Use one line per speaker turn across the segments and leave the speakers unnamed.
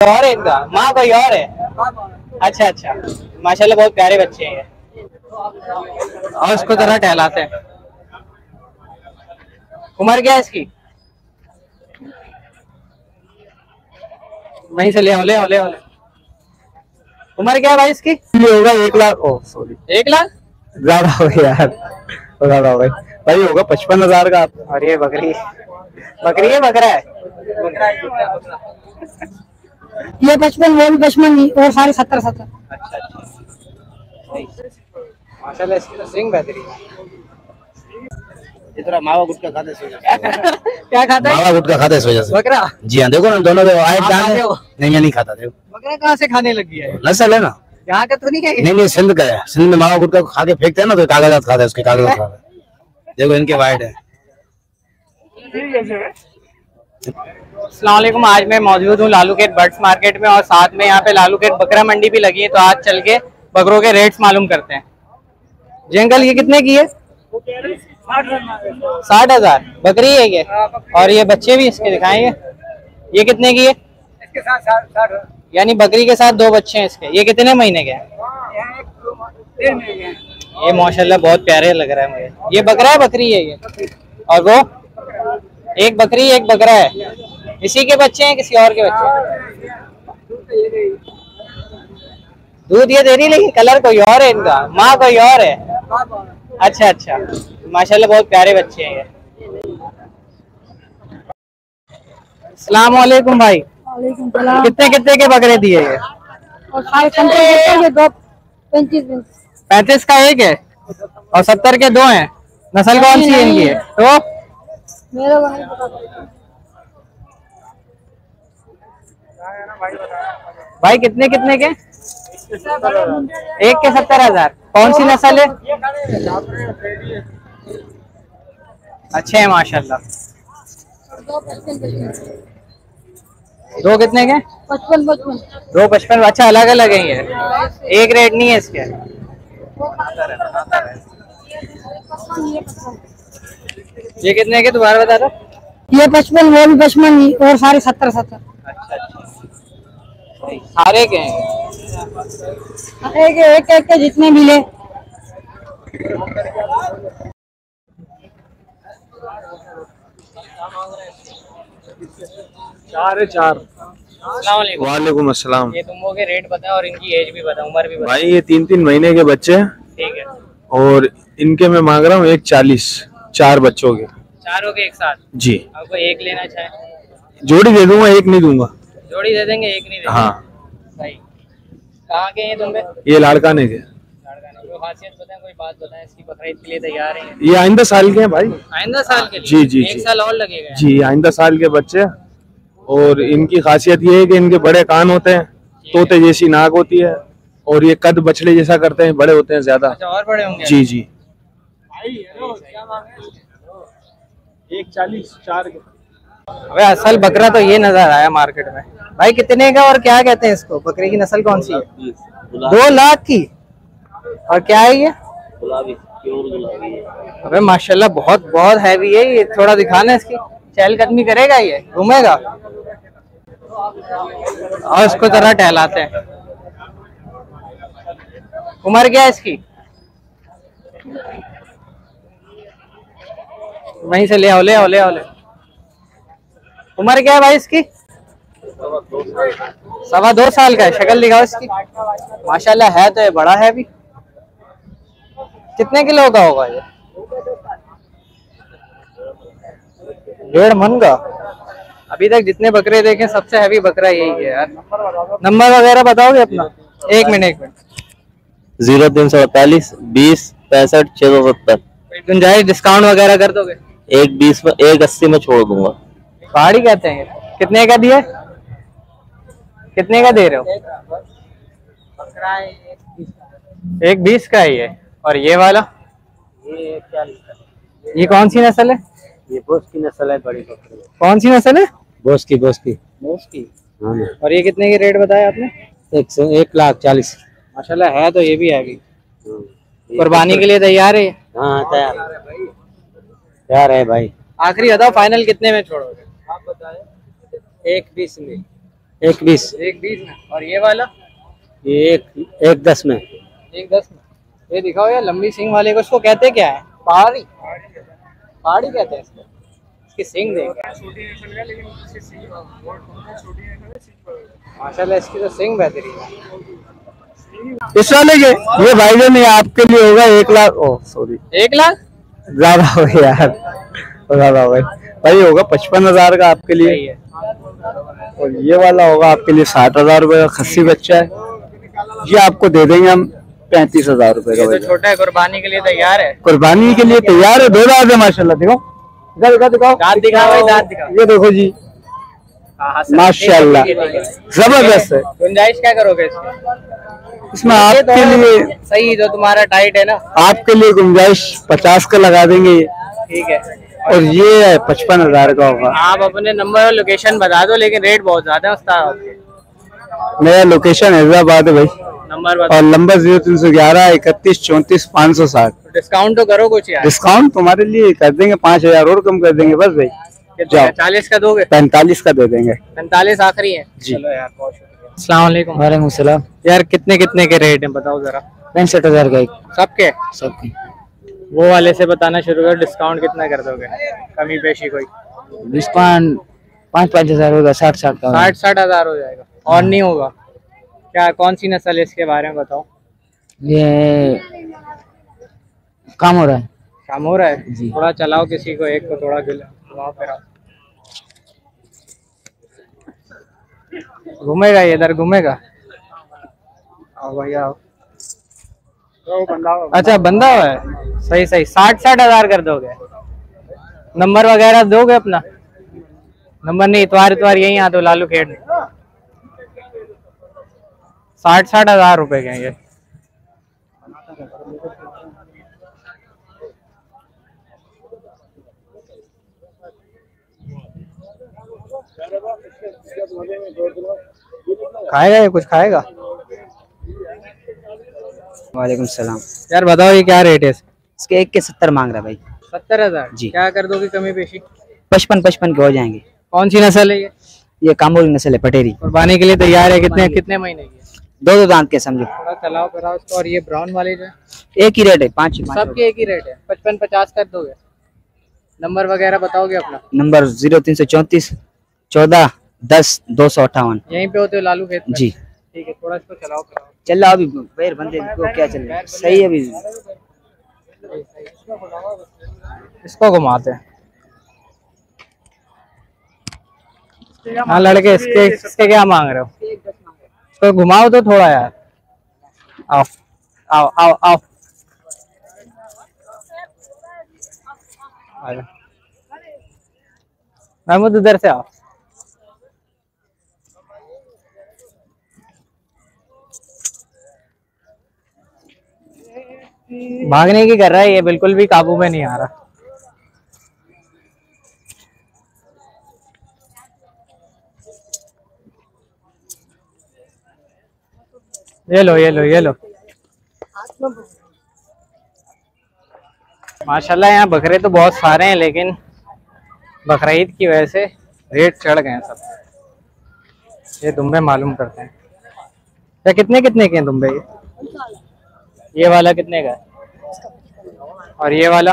और है इनका माँ कोई और है? अच्छा अच्छा। माशाल्लाह बहुत प्यारे बच्चे हैं ये। और उसको जरा टहलाते हैं। उम्र क्या है इसकी? वहीं से ले आओ ले आओ ले आओ ले आओ। उम्र क्या है भाई इसकी?
ये होगा एक लाख। ओ सॉरी
एक लाख?
ज़्यादा हो गया यार। ज़्यादा हो गया। भाई होगा पचपन हज़ार का।
और ये बकरी। बकरी है बकरा है।
ये पचपन वो भी पचपन ही और साढ़े सत्तर सत्तर।
अच्छा अच्छा। माशाल्लाह इसकी तो सिंग बेहतरीन है।
ये थोड़ा मावा गुटका खाते
क्या खाता है?
मावा गुटका खाते सो। जैसे
बकरा।
जी हाँ देखो ना दोनों देखो आए
हो?
नहीं मैं नहीं खाता देखो।
बकरा कहाँ से खाने लगी है?
नस्ल है ना?
यहाँ का तो नहीं है
नहीं नहीं सिंध का है। सिंध में मावा गुटका खा के फेंकते हैं ना तो कागजात खाते हैं उसके कागजात खाते हैं। देखो इनके वाइट है?
अस्सलाम आज मैं मौजूद हूँ लालू केट बर्ड्स मार्केट में और साथ में यहाँ पे लालू केट बकरा मंडी भी लगी है तो आज चल के बकरों के रेट्स मालूम करते हैं। जी अंकल ये कितने की है? साठ हज़ार। बकरी है ये? और ये बच्चे भी इसके दिखाएँगे। ये कितने की है? इसके साथ यानी बकरी के साथ दो बच्चे हैं इसके। ये कितने महीने के हैं? ये माशाल्लाह बहुत प्यारे लग रहा है मुझे। ये बकरा है बकरी है ये? और वो? एक बकरी एक बकरा है। इसी के बच्चे हैं किसी और के बच्चे हैं? दूध ये दे रही लेकिन कलर कोई और है इनका? माँ कोई और है? अच्छा अच्छा। माशाल्लाह बहुत प्यारे बच्चे हैं ये। सलाम वालेकुम भाई कितने कितने के बकरे दिए ये?
पैंतीस
का। एक है और सत्तर के दो हैं। नस्ल कौन सी है इनकी? है तो
मेरे को नहीं पता
भाई, कितने कितने के? एक के सत्तर हज़ार। कौन सी नस्ल है? अच्छे हैं, माशाल्लाह।
दो
कितने के?
पचपन पचपन
दो पचपन। अच्छा अलग अलग है ये। एक रेट नहीं है इसके।
ये
कितने के? दोबारा बता दो।
ये पचपन, वो भी पचपन, और सारे सत्तर सत्तर।
सारे के हैं।
एक एक एक के जितने भी ले
चार है चार।
वालेकुम। ये तुम के रेट बताओ और इनकी एज भी बताओ उम्र भी बताओ
भाई ये तीन तीन महीने के बच्चे हैं।
ठीक है।
और इनके मैं मांग रहा हूँ एक चालीस चार बच्चों के।
चारों के एक साथ?
जी।
आपको एक लेना चाहे?
जोड़ी दे दूँगा एक नहीं दूँगा।
जोड़ी दे देंगे एक नहीं देंगे।
हाँ।
सही। कहाँ के हैं तुम पे?
ये लाड़काने के
कोई खासियत बताएँ कोई बात इसकी बकरीद के लिए तैयार हैं?
ये आइंदा साल के हैं भाई।
आइंदा साल के लिए?
जी, जी,
एक साल और लगेगा।
जी आइंदा साल के बच्चे। और इनकी खासियत ये है कि इनके बड़े कान होते हैं तोते जैसी नाक होती है और ये कद बछड़े जैसा करते हैं बड़े होते हैं ज़्यादा।
अच्छा और बड़े होंगे?
जी जी।
एक चालीस चार
अबे असल बकरा तो ये नज़र आया मार्केट में। भाई कितने का और क्या कहते हैं इसको? बकरी की नस्ल कौन सी है? दो लाख की। और क्या है ये? अबे माशाल्लाह बहुत बहुत हैवी है ये। थोड़ा दिखाना इसकी। चहलकदमी करेगा ये? घूमेगा? और इसको जरा टहलाते हैं। उम्र क्या है इसकी? वहीं से ले आओ ले आओ ले आओ ले उम्र क्या है भाई इसकी? सवा दो साल का है शक्ल दिखाओ इसकी। माशाल्लाह है तो ये बड़ा है भी कितने किलो का होगा ये? डेढ़ मन का। अभी तक जितने बकरे देखे सबसे हैवी बकरा यही है यार। नंबर वगैरह बताओगे अपना। एक मिनट एक मिनट।
ज़ीरो तीन सौ अड़तालीस बीस पैंसठ छह सौ सत्तर।
गुंजाइश डिस्काउंट वगैरह कर दोगे?
एक बीस में एक अस्सी में छोड़ दूँगा।
पहाड़ी कहते हैं। कितने का दिए कितने का दे रहे हो? एक बीस का है ये। और ये वाला?
ये क्या
ये कौन सी नस्ल है?
ये बोस की नस्ल है बड़ी बकरी।
कौन सी नस्ल है?
बोस की बोस की।
मोस की?
हाँ
और ये कितने के रेट बताया आपने?
एक सौ एक लाख चालीस।
माशाल्लाह है तो ये भी है। अभी कुर्बानी के लिए तैयार है
हाँ तैयार। तैयार है भाई।
आखिरी बताओ फाइनल कितने में छोड़ोगे? आप बताए।
एक बीस में।
एक बीस।
एक बीस में। और ये वाला?
ये एक एक दस में।
एक दस में। ये दिखाओ यार लंबी सिंग वाले को उसको कहते क्या है? पहाड़ी। पहाड़ी कहते हैं इसको। इसकी सिंग देख। माशाल्लाह इसकी तो सिंग बेहतरीन है।
इस वाले के ये भाई जान ये आपके लिए होगा एक लाख। ओ सॉरी
एक लाख?
ज़्यादा हो गया यार। ज़्यादा हो गया। भाई होगा पचपन हज़ार का आपके लिए।
सही है।
और ये वाला होगा आपके लिए साठ हज़ार रुपए का खस्सी बच्चा है। ये आपको दे देंगे हम पैंतीस हज़ार रुपए का
तो छोटा है कुर्बानी के लिए तैयार है।
कुर्बानी के लिए तैयार है दो दांत है माशाल्लाह देखो दिखाओ दिखाओ दिखाओ।
दांत दिखाओ दांत दिखाओ।
ये देखो जी।
हाँ, हाँ,
माशाल्लाह।
है।
ज़बरदस्त है।
गुंजाइश क्या करोगे
इसमें? आपके
तो
लिए
सही जो तुम्हारा टाइट है ना।
आपके लिए गुंजाइश पचास का लगा देंगे।
ठीक है।
और ये है पचपन हज़ार का होगा।
आप अपने नंबर और लोकेशन बता दो लेकिन रेट बहुत ज़्यादा है आपके।
मेरा लोकेशन हैदराबाद है भाई।
नंबर
और नंबर ज़ीरो तीन सौ ग्यारह इकतीस चौंतीस पाँच सौ साठ।
डिस्काउंट तो करो कुछ यार।
डिस्काउंट तुम्हारे लिए कर देंगे पाँच हज़ार और कम कर देंगे बस भाई। जाओ।
चालीस का दोगे?
पैंतालीस का दे देंगे।
पैंतालीस आखिरी है।
जी।
चलो यार बहुत शुक्रिया। अस्सलाम वालेकुम।
वालेकुम
यार कितने कितने के रेट हैं बताओ जरा।
पैंसठ हज़ार का एक।
सबके?
सबकी।
वो वाले से बताना शुरू करो डिस्काउंट कितना कर दोगे? कमी पेशी कोई?
डिस्काउंट पाँच पाँच हज़ार होगा साठ साठ का
साठ साठ हज़ार हो जाएगा। और नहीं होगा? क्या कौन सी नस्ल है इसके बारे में बताओ?
ये काम हो रहा है।
काम हो रहा है?
जी।
थोड़ा चलाओ किसी को एक को थोड़ा गिला घुमाओ फिराओ घूमेगा ये इधर घूमेगा? आओ भैया आओ। अच्छा बंदा हुआ है? सही सही। साठ साठ हज़ार कर दोगे? नंबर वगैरह दोगे अपना? नंबर नहीं इतवार इतवार यही आ दो लालू खेड़ साठ साठ हज़ार रुपए के ये। खाएगा ये कुछ खाएगा?
वालेकुम सलाम।
यार बताओ ये क्या रेट है इसके?
एक के सत्तर मांग रहा भाई।
सत्तर हज़ार?
जी।
क्या कर दोगे कमी पेशी?
पचपन पचपन के हो जाएँगे।
कौन सी नस्ल है ये?
ये कामोल नस्ल है पटेरी।
कुर्बानी के लिए तैयार है कितने कितने महीने की
दो दो दांत के समझो।
थोड़ा चलाओ कराओ उसको और ये ब्राउन वाले जो है।
एक ही रेट है पाँच
सबके एक ही रेट है। पचपन पचास कर दोगे? नंबर वगैरह बताओगे अपना।
नंबर ज़ीरो तीन सौ चौंतीस चौदह दस दो सौ अट्ठावन।
यहीं पे होते हो लालू खेत
जी।
ठीक है थोड़ा इसको चलाओ कराओ।
चल रहा अभी पैर बंदे को क्या चल रहा है। सही है अभी।
इसको घुमाते हैं। हाँ लड़के इसके इसके क्या मांग रहे हो? इसको घुमाओ तो थोड़ा यार। आओ आओ आओ आओ। जाओ। महमूद उधर से आओ। भागने की कर रहा है, ये बिल्कुल भी काबू में नहीं आ रहा। ये लो ये लो ये लो। माशाल्लाह, यहाँ बकरे तो बहुत सारे हैं, लेकिन बकरीद की वजह से रेट चढ़ गए हैं सब। ये दुम्बे मालूम करते हैं। या कितने कितने के हैं दुम्बे ये? ये वाला कितने का है? और ये वाला?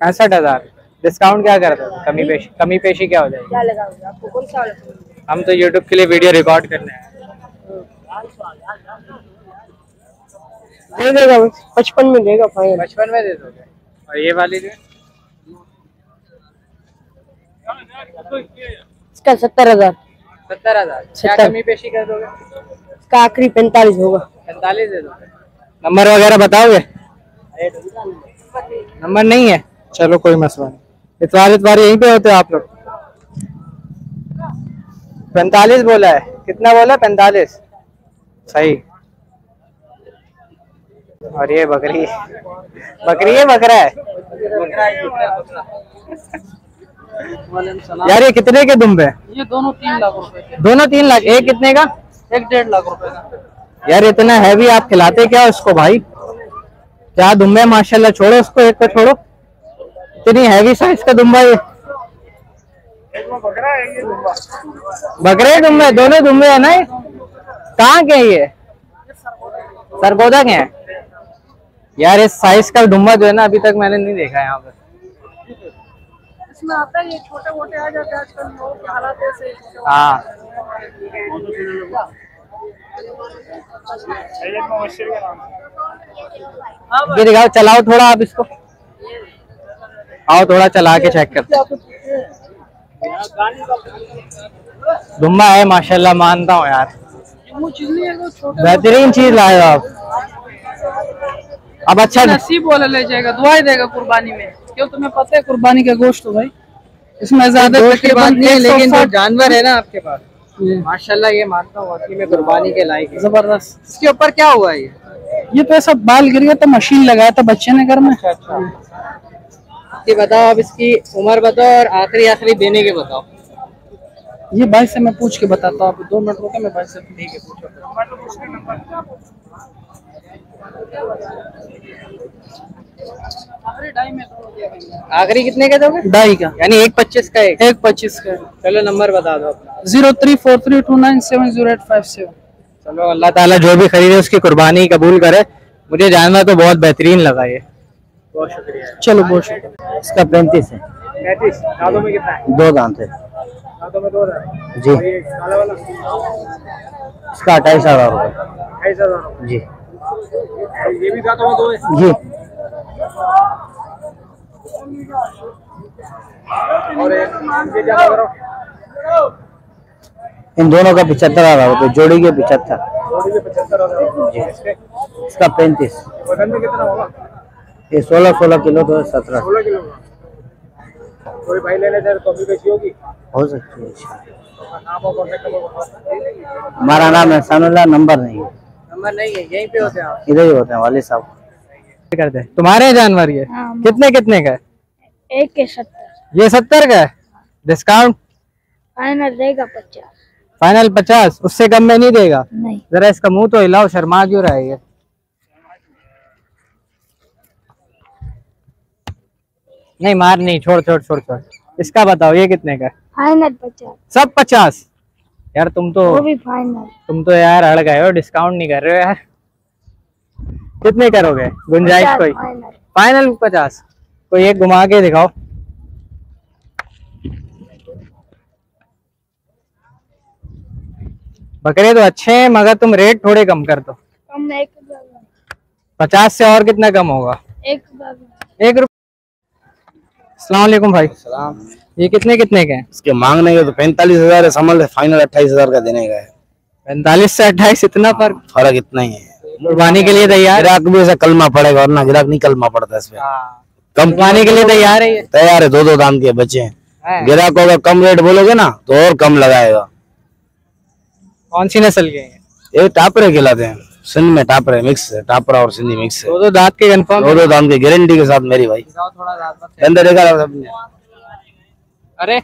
पैंसठ हज़ार। डिस्काउंट क्या करते दो कमी पेशी कमी पेशी क्या हो जाएगी? हम तो यूट्यूब के लिए वीडियो रिकॉर्ड करने हैं।
दे देगा पचपन में देगा फाइनल
बचपन में दे दोगे? और ये वाली जो
इसका सत्तर हज़ार।
सत्तर हज़ार। क्या कमी पेशी कर दोगे?
इसका आखिरी पैंतालीस होगा।
पैंतालीस नंबर वगैरह बताओगे? नंबर। नहीं है? चलो कोई मसला नहीं। इतवार इतवार यहीं पे होते हो आप लोग? पैंतालीस बोला है। कितना बोला? पैंतालीस? सही। और ये बकरी। बकरी है बकरा है? यार ये कितने के दुम्बे?
ये दोनों तीन लाख
दोनों तीन लाख। एक कितने का?
एक डेढ़ लाख रुपए का।
यार इतना हैवी आप खिलाते क्या उसको भाई? क्या दुम्बे माशाल्लाह छोड़ो उसको एक को छोड़ो। इतनी हैवी साइज़ का दुम्बा ये। बकरे दुम्बे दोनों दुम्बे है ना ये? कहाँ के हैं ये? सरगोदा के हैं? यार इस साइज़ का दुम्बा जो है ना अभी तक मैंने नहीं देखा यहाँ पे
इसमें आता है। ये
दिखाओ चलाओ थोड़ा आप इसको। आओ थोड़ा चला के चेक करते। दुम्बा है माशाल्लाह मानता हूँ यार। बेहतरीन चीज़ लाए आप। अब अच्छा
नसीब वाला ले जाएगा दुआई देगा कुर्बानी में। क्यों तुम्हें पता है कुर्बानी का गोश्त भाई? इसमें ज़्यादा
नहीं लेकिन जो जानवर है ना आपके पास माशाल्लाह ये मानता हूँ वाकई में कुर्बानी के लायक है।
ज़बरदस्त।
इसके ऊपर क्या हुआ ये?
ये तो ऐसा बाल गिर गया तो मशीन लगाया था बच्चे ने घर में।
ये बताओ अब इसकी उम्र बताओ और आखिरी आखिरी देने के बताओ।
ये भाई से मैं पूछ के बताता हूँ आप दो मिनट रुके मैं भाई से ठीक है। पूछो
आखिरी कितने के दोगे?
ढाई का।
यानी एक पच्चीस का एक।
एक पच्चीस का।
चलो नंबर बता दो
zero three four three two nine seven zero eight five seven.
चलो अल्लाह ताला जो भी खरीदे उसकी कुर्बानी कबूल करे। मुझे जानना तो बहुत बेहतरीन लगा ये। बहुत शुक्रिया।
चलो बहुत शुक्रिया।
इसका पैंतीस है।
पैंतीस? दादों में कितना है?
दो दांत है।
दादों में दो दांत
जी।
वाला?
इसका अट्ठाईस हज़ार रुपये
अठाईस हज़ार।
जी।
ये भी दो
जी
और
इन दोनों का पिछहत्तर हज़ार रुपये जोड़ी के पिछहत्तर
जोड़ी के पचहत्तर हज़ार इसके
पैंतीस।
वज़न में कितना होगा?
ये सोलह सोलह किलो तो सत्रह।
सोलह किलो कोई भाई लेने तो बेची होगी?
हो सकती है अच्छा।
नंबर बताओ
हमारा नाम है सानुल्ला नंबर नहीं है।
नंबर नहीं है यहीं पे होते हैं आप।
इधर ही होते हैं वाले साहब।
करते हैं। तुम्हारे जानवर ये?
हाँ।
कितने कितने का
एक के सत्तर।
ये सत्तर का डिस्काउंट
फाइनल देगा पचास।
फाइनल पचास? उससे कम में नहीं देगा?
नहीं।
जरा इसका मुँह तो हिलाओ शर्मा क्यों रहा है ये? नहीं मार नहीं छोड़ छोड़ छोड़ छोड़। इसका बताओ ये कितने का
फाइनल पचास।
सब पचास? यार तुम तो
वो भी फाइनल
तुम तो यार अड़ गए हो डिस्काउंट नहीं कर रहे हो यार। कितने करोगे? गुंजाइश कोई?
फाइनल
पचास। कोई एक घुमा के दिखाओ। बकरे तो अच्छे हैं मगर तुम रेट थोड़े कम कर दो।
कम एक
पचास से और कितना कम होगा?
एक
एक रुपये वालेकुम भाई। सलाम ये कितने कितने के हैं?
इसके मांगने के तो पैंतालीस हज़ार है समझ फाइनल अट्ठाईस हज़ार का देने का है।
पैंतालीस से अट्ठाईस इतना फ़र्क
फ़र्क इतना ही है।
कुर्बानी के लिए तैयार?
ग्राहक भी ऐसा कलमा पड़ेगा वरना गिराक नहीं कलमा पड़ता इसमें
हाँ।
कम
कुर्बानी के लिए तैयार है
तैयार है दो दो दाम के बच्चे हैं।
हैं।
गिराक को अगर कम रेट बोलोगे ना तो और कम लगाएगा।
कौन सी नस्ल के
ये टापरे खिलाते हैं। सिंध में टापरे मिक्स है टापरा और सिंधी मिक्स है।
दो दांत के कंफर्म
दो दो दाम की गारंटी के साथ मेरी भाई।
थोड़ा
अंदर देखा सबने।
अरे।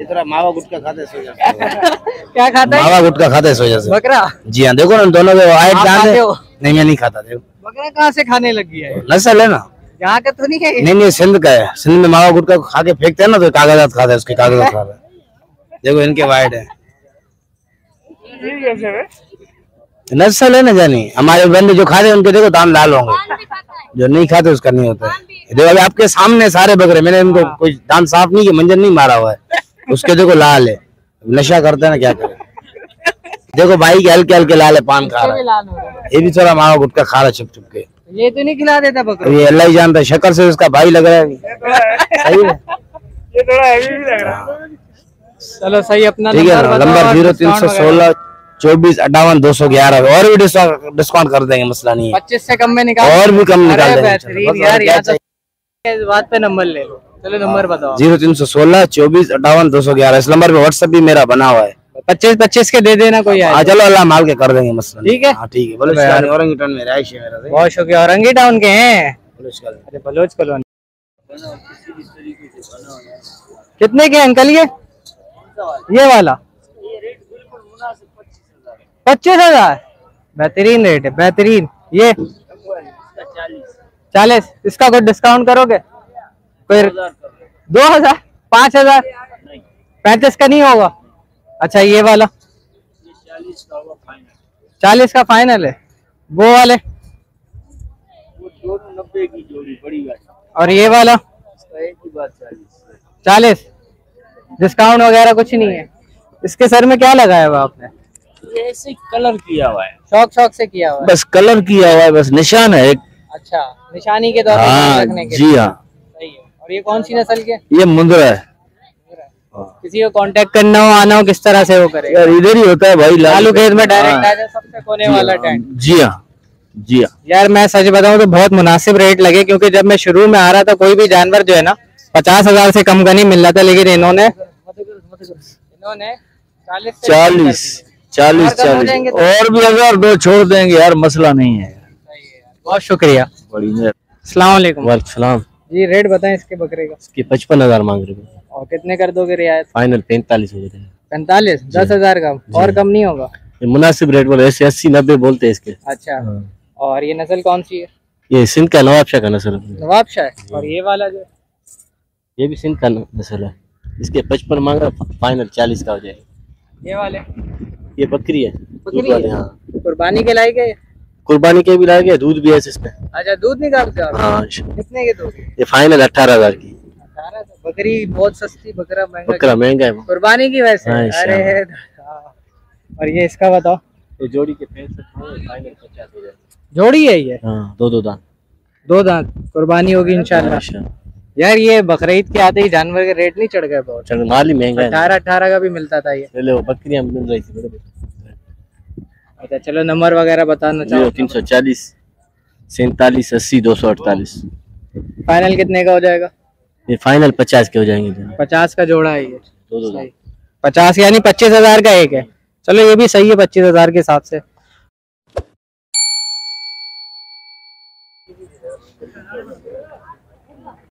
ये थोड़ा मावा गुटका खाते सो। जाते
क्या खाता है?
मावा गुटका खाते सो। जैसे
बकरा।
जी हाँ देखो ना दोनों के आइट
आप
जान
खाते
है
हो?
नहीं मैं नहीं खाता देखो।
बकरा कहाँ से खाने लग गया है?
नस्ल है ना।
यहाँ का तो नहीं है
नहीं नहीं सिंध का है। सिंध में मावा गुटका खा के फेंकते हैं ना तो कागजात खाता है उसके कागजात खाता है। देखो इनके वाइट है। नस्ल है ना जानी? हमारे बंदे जो खाते हैं उनके देखो दाम लाल होंगे। जो नहीं खाते उसका नहीं होता। है। देखो अभी आपके सामने सारे बकरे मैंने इनको कोई दांत साफ़ नहीं किया मंजन नहीं मारा हुआ है। उसके देखो लाल है। नशा करते हैं ना क्या करे? देखो भाई के हल्के हल्के लाल है पान खा रहा है।
लाल हो रहा है।
ये भी थोड़ा मावा गुटका खा रहा है छुप छुप के।
ये तो नहीं खिला देता बकरा।
ये अल्लाह ही जानता है शक्कर से उसका भाई लग रहा है सही है।
चलो सही अपना
ठीक है
नंबर
ना? नंबर ज़ीरो तीन सौ सोलह चौबीस अट्ठावन दो सौ ग्यारह। और भी डिस्काउंट कर देंगे मसला नहीं है।
पच्चीस से कम में निकाल
और भी कम निकाल देंगे
तो इस बात पे नंबर ले लो। चलो नंबर बताओ।
ज़ीरो तीन सौ सोलह चौबीस अट्ठावन दो सौ ग्यारह। इस नंबर पे व्हाट्सएप भी मेरा बना हुआ है।
पच्चीस पच्चीस के दे देना कोई
हाँ
आए
चलो अल्लाह माल के कर देंगे मसला
ठीक है?
हाँ ठीक है बोलो। में है मेरा।
बहुत शुक्रिया। औरंगी टाउन के हैं? अरे बलोच कॉलोनी। कितने के अंकल ये? ये वाला? पच्चीस हज़ार बेहतरीन रेट है बेहतरीन। ये चालीस। इसका कुछ डिस्काउंट करोगे? फिर दो हज़ार पाँच हज़ार? पैंतीस का नहीं होगा? अच्छा ये वाला। चालीस का फाइनल है। वो वाले? और ये वाला? चालीस? डिस्काउंट वगैरह कुछ नहीं है। इसके सर में क्या लगाया हुआ आपने?
ऐसे कलर किया हुआ है।
शौक शौक से किया हुआ है।
बस कलर किया हुआ है बस निशान है एक।
अच्छा निशानी के तौर
हाँ
रखने के
जी हाँ।
सही है। और ये कौन सी नस्ल के?
ये मुंद्रा है।
किसी को कांटेक्ट करना हो आना हो किस तरह से वो करेगा?
यार इधर ही होता है भाई
लालू खेत में डायरेक्ट
हाँ,
आ जाए सबसे कोने वाला टेंट
जी हाँ। जी हाँ।
यार मैं सच बताऊँ तो बहुत मुनासिब रेट लगे क्योंकि जब मैं शुरू में आ रहा था कोई भी जानवर जो है ना पचास हज़ार से कम का नहीं मिल रहा था लेकिन इन्होंने इन्होंने चालीस
चालीस चालीस
और हो तो?
और भी अगर दो छोड़ देंगे यार मसला नहीं है।
बहुत शुक्रिया।
बड़ी मेहर
अस्सलाम वालेकुम।
वालेकुम
जी रेट बताएँ इसके बकरे का।
इसके पचपन हज़ार मांग रहे हैं।
और कितने कर दोगे रियायत?
फाइनल पैंतालीस हो हैं
पैंतालीस? दस हज़ार का। और कम नहीं होगा?
ये मुनासिब रेट बोले ऐसे अस्सी नब्बे बोलते हैं इसके।
अच्छा। और ये नस्ल कौन सी है?
ये सिंध का नवाब शाह का नस्ल है।
नवाब शाह? और ये वाला जो
ये भी सिंध का नस्ल है। इसके पचपन मांग फाइनल चालीस का हो जाएगा।
ये वाले।
ये बकरी है
बकरी
वाले
हाँ? कुर्बानी के लायक है
कुर्बानी के भी लागे दूध भी है इसमें।
अच्छा दूध निकालते हो?
हाँ
कितने के दोगे
ये फाइनल अठारह हज़ार की।
बकरी बहुत सस्ती बकरा महँगा
बकरा महँगा है
कुर्बानी की वैसे?
हाँ,
अरे हाँ। और ये इसका बताओ।
ये जोड़ी के फाइनल पचास हो
जोड़ी है ये?
हाँ दो दो दान।
दो दांत कुर्बानी होगी इंशाल्लाह।
अच्छा।
यार ये बकरीद के आते ही जानवर के रेट नहीं चढ़ गए बहुत।
माल ही महँगा
अठारह अठारह का भी मिलता था ये।
बकरियाँ मिल रही थी
अच्छा चलो नंबर वगैरह बताना
ज़ीरो
चाहो।
तीन सौ चालीस सैतालीस अस्सी दो सौ अड़तालीस।
फाइनल कितने का हो जाएगा?
ये फाइनल पचास के हो जाएँगे
पचास का जोड़ा है ये।
दो दो
पचास यानी पच्चीस हज़ार का एक है। चलो ये भी सही है पच्चीस हज़ार के हिसाब से।